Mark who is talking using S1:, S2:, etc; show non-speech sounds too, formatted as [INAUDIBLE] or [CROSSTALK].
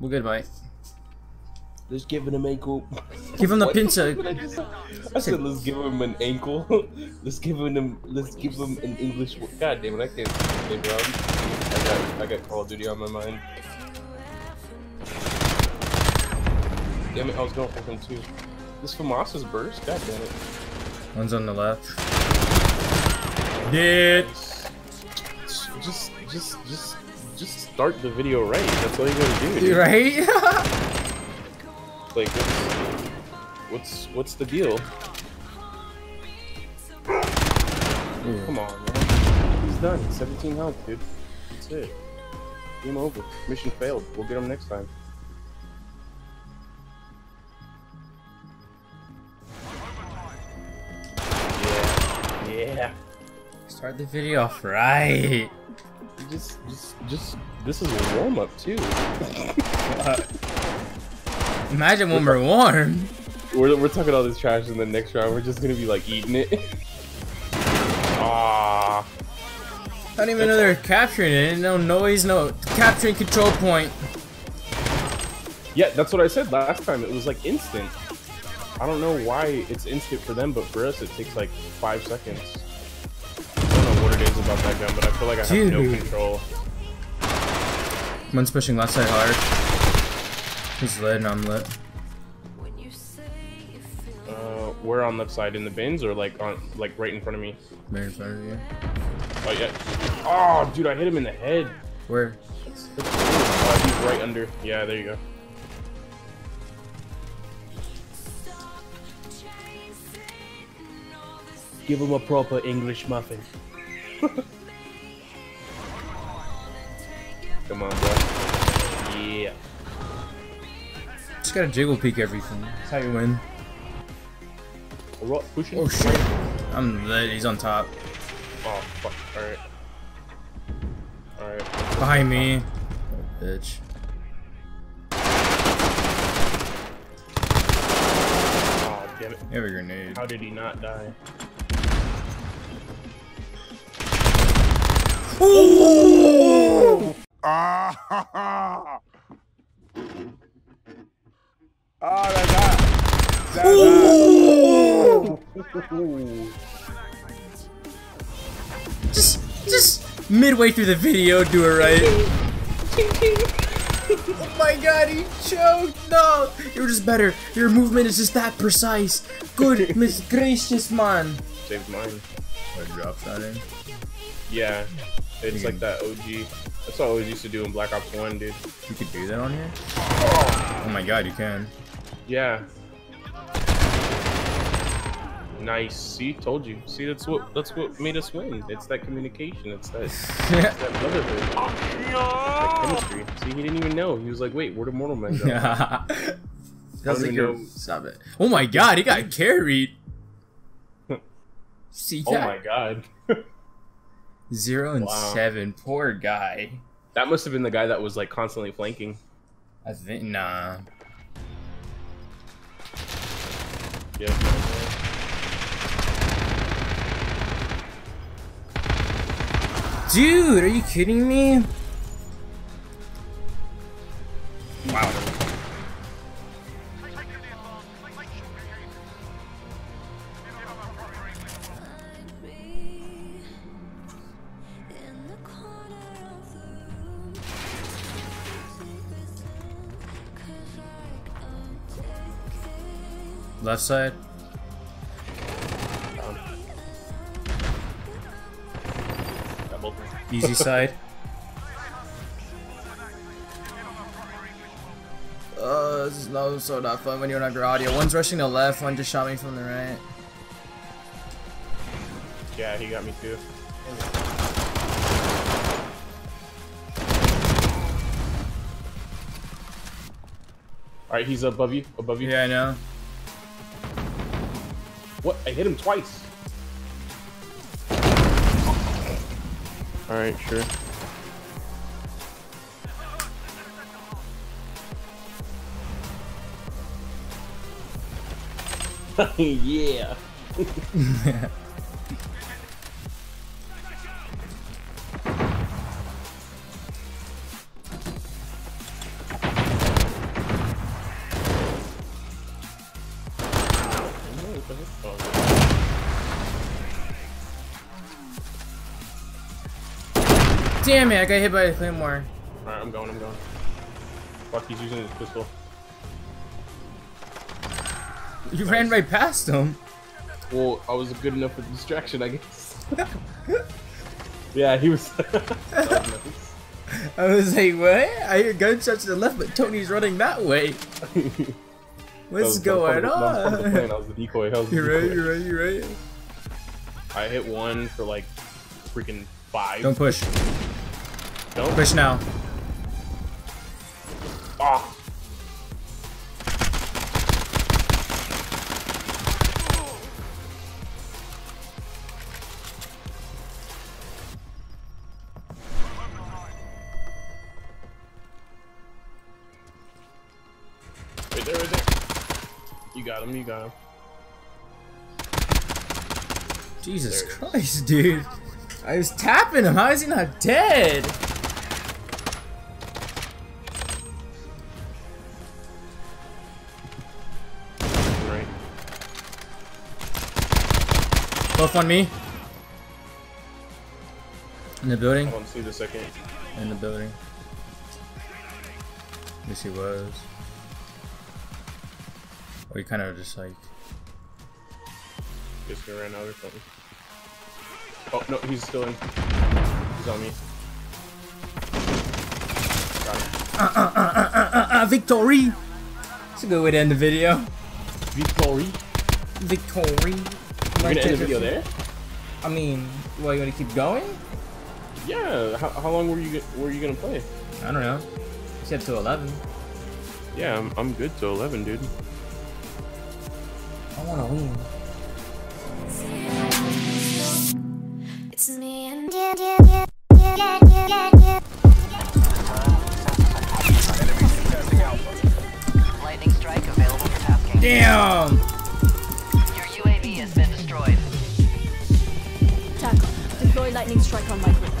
S1: We're good, mate.
S2: Let's give him an ankle.
S1: Give him the pincer.
S2: I just say? I said let's give him an ankle. [LAUGHS] let's give him let's give him an English. God damn it! I can't. Bro. I got I got Call of Duty on my mind. Damn it! I was going for him too. This Famas's burst. God damn it.
S1: One's on the left. Did.
S2: Just just just just start the video right. That's all you gotta do. dude.
S1: Right? [LAUGHS]
S2: Like what's what's what's the deal? Come on, man. He's done. 17 health, dude. That's it. Game over. Mission failed. We'll get him next time. Yeah. Yeah.
S1: Start the video off right.
S2: Just, just, just. This is a warm up too. [LAUGHS]
S1: Imagine when we're warm.
S2: We're, we're talking all this trash, in the next round we're just gonna be like eating it. Ah.
S1: I don't even know they're capturing it. No noise, no capturing control point.
S2: Yeah, that's what I said last time. It was like instant. I don't know why it's instant for them, but for us it takes like five seconds. About that gun, but I feel like I have no
S1: Dude.
S2: control.
S1: One's pushing left side hard. He's lit and I'm lit.
S2: Uh, where on left side in the bins or like on like right in front of me?
S1: Right in front of you.
S2: Oh yeah. Oh, dude, I hit him in the head.
S1: Where?
S2: Oh, he's right under. Yeah, there you go. Give him a proper English muffin. [LAUGHS] Come on, bro. Yeah.
S1: Just gotta jiggle peek everything. That's how you win.
S2: Ro- Pushing.
S1: Oh shit. I'm lit. He's on top.
S2: Oh fuck. All right. All right.
S1: Behind me. Oh, bitch.
S2: Oh damn it.
S1: You have a grenade.
S2: How did he not die?
S3: Ah, ha, ha. Ah, that's hot. That's
S1: Just, just midway through the video, do it right. oh my god, he choked! No! You're just better. Your movement is just that precise. Good, [LAUGHS] Miss Gracious man.
S2: Saved mine.
S1: What drop shot in?
S2: Yeah. It's like hmm. that OG. That's what I always used to do in Black Ops 1, dude.
S1: You could do that on here? Oh my god, you can.
S2: Yeah. Nice. See, told you. See, that's what that's what made us win. It's that communication. It's that, it's [LAUGHS] that brotherhood. That chemistry. See, he didn't even know. He was like, "Wait, where did Mortal Man go?" [LAUGHS]
S1: That's like your,
S2: know.
S1: stop it. Oh my god, he got carried. [LAUGHS] See
S2: oh
S1: that?
S2: my god.
S1: Zero and
S2: Wow.
S1: seven. Poor guy.
S2: That must have been the guy that was like constantly flanking.
S1: I think nah.
S2: Yeah.
S1: Dude, are you kidding me? Wow. Left side.
S2: Double.
S1: Easy [LAUGHS] side. Uh, this is no, so not fun when you're not have your audio. One's rushing to left, one just shot me from the right.
S2: Yeah, he got me too. All right, he's above you. Above you.
S1: Yeah, I know.
S2: What? I hit him twice. All right, sure. [LAUGHS] yeah. [LAUGHS]
S1: Damn it, I got hit by a claymore.
S2: Alright, I'm going, I'm going. Fuck, he's using his pistol.
S1: You ran right past him.
S2: Well, I was good enough for the distraction, I guess. [LAUGHS] yeah, he was. was [LAUGHS] nice.
S1: I was like, what? I hear gunshots to the left, but Tony's running that way. [LAUGHS]
S2: That
S1: What's
S2: that
S1: going
S2: the- that was the
S1: on?
S2: I was the decoy. Was the
S1: You're right,
S2: decoy.
S1: you're right, you're right.
S2: I hit one for like freaking five.
S1: Don't push.
S2: Don't.
S1: Push now.
S2: Ah. Right there, right there. You got him, you got him.
S1: Jesus
S2: There it is.
S1: Christ, dude. I was tapping him. How is he not dead? Both on me. In the building.
S2: I want see the second.
S1: In the building. Yes, he was. We kind of just like.
S2: He ran out or something. Oh, no, he's still in. He's on me. Got him.
S1: Uh, uh, victory! It's a good way to end the video.
S2: Victory.
S1: Victory.
S2: We're gonna end the video there?
S1: I mean, what, you wanna keep going?
S2: Yeah. How, how long were you were you gonna play?
S1: I don't know. You said to 11.
S2: Yeah, I'm, I'm good to 11, dude.
S1: I wanna win.
S4: It's me and
S5: Lightning strike available for tasking.
S1: Damn!
S6: Lightning strike on my grid.